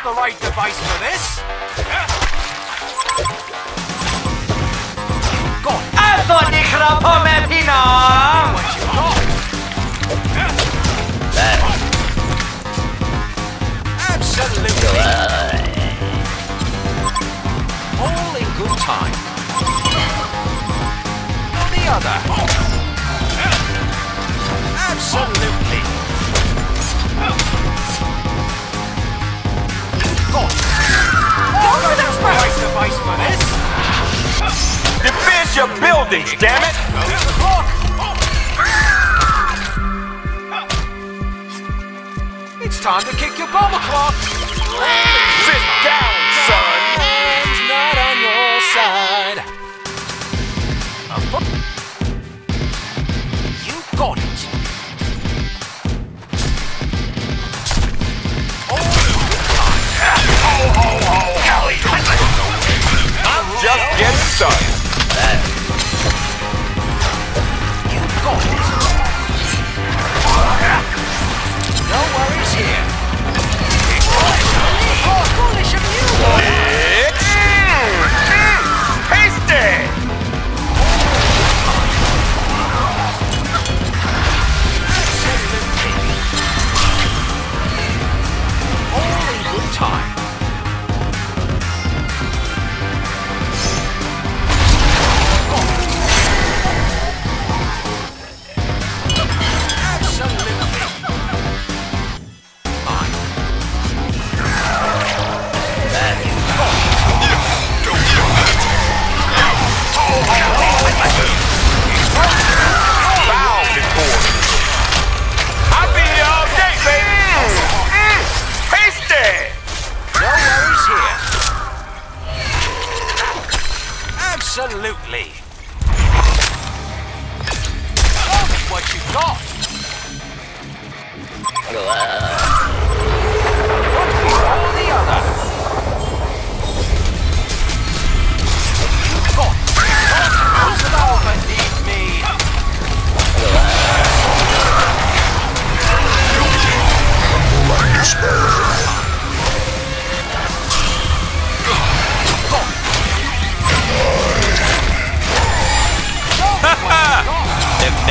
the right device for this. Go on. อ่าสวัสดีครับพ่อแม่พี่น้อง What you got? Absolutely. All in good time. Or the other. Absolutely. Device for this. Defend your buildings, damn it! It's time to kick your bomber clock. Sit down,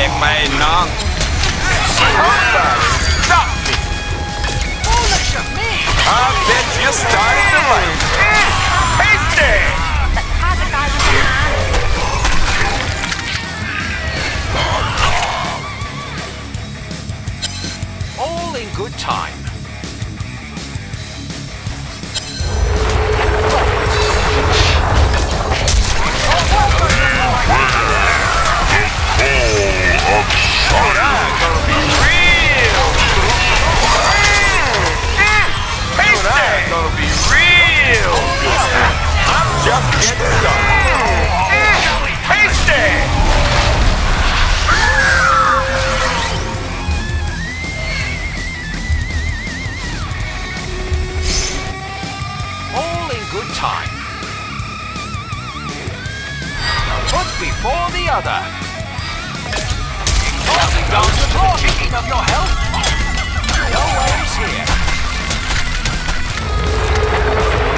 เด็กๆไม่น้อง Stop me! foolish of me. I bet you started to like it. Tasty! แต่ข้าจะตายอยู่นาน All in good time. Other. Nothing to your health. No here.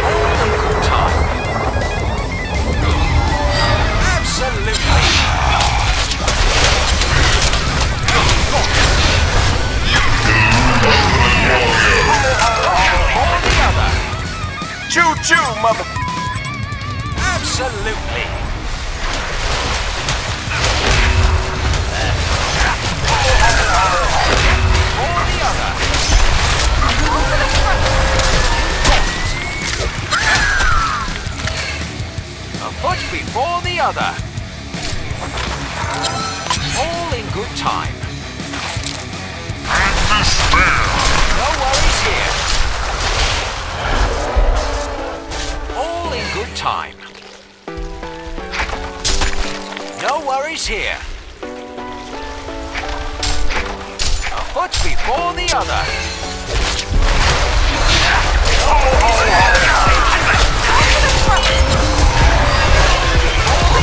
All in time. Absolutely. Or the other. Choo choo, mother. Absolutely. Other. All in good time. No worries here. All in good time. No worries here. A foot before the other. The leader has destroyed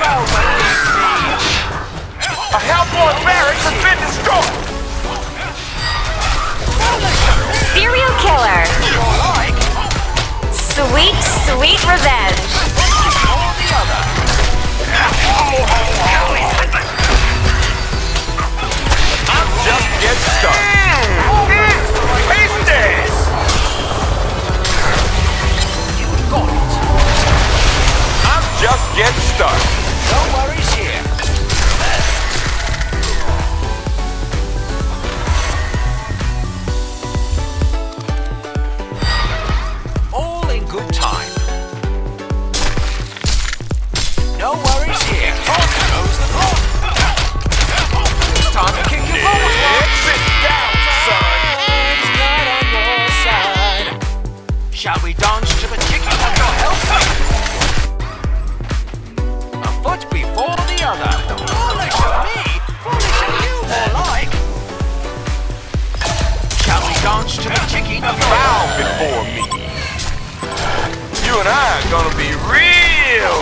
A has been destroyed! Serial killer! Sweet, sweet revenge!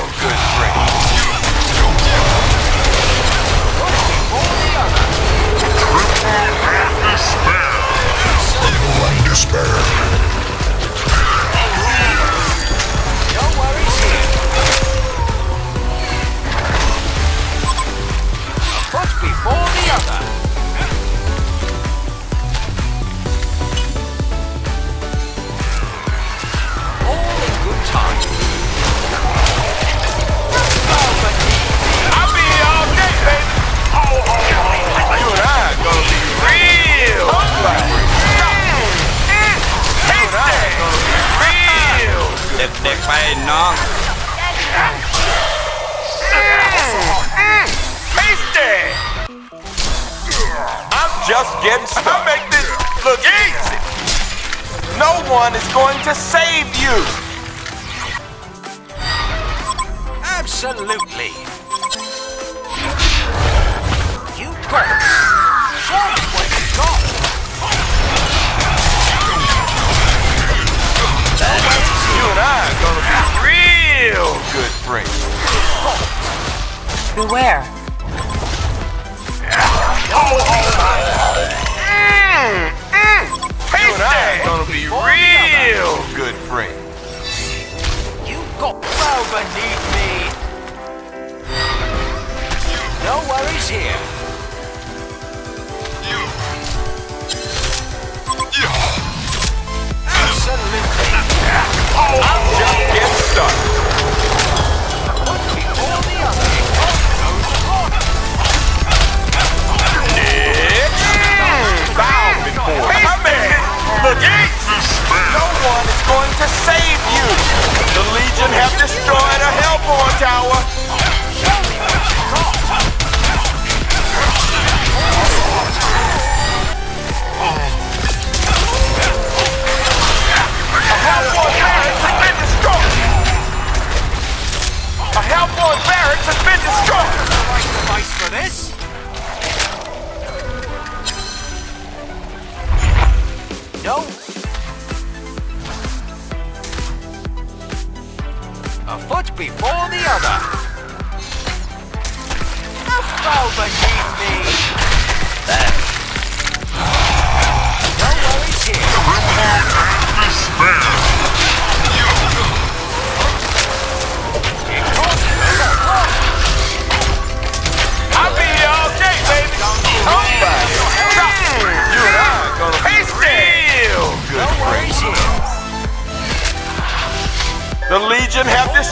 Welcome. I'm just getting started. I make this look easy. No one is going to save you. Absolutely. You. Beware. You and I are gonna be real good friends. You go beneath me. No worries here. No! A foot before the other. A foul beneath me. There. No worries here.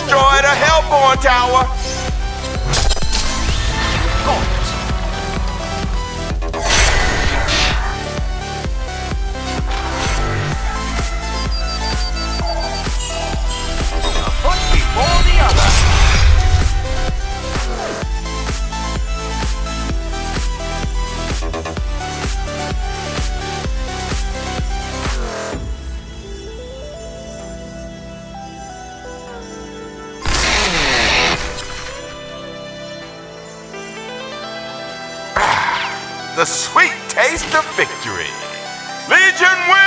destroy the Hellborn Tower. victory. Legion wins!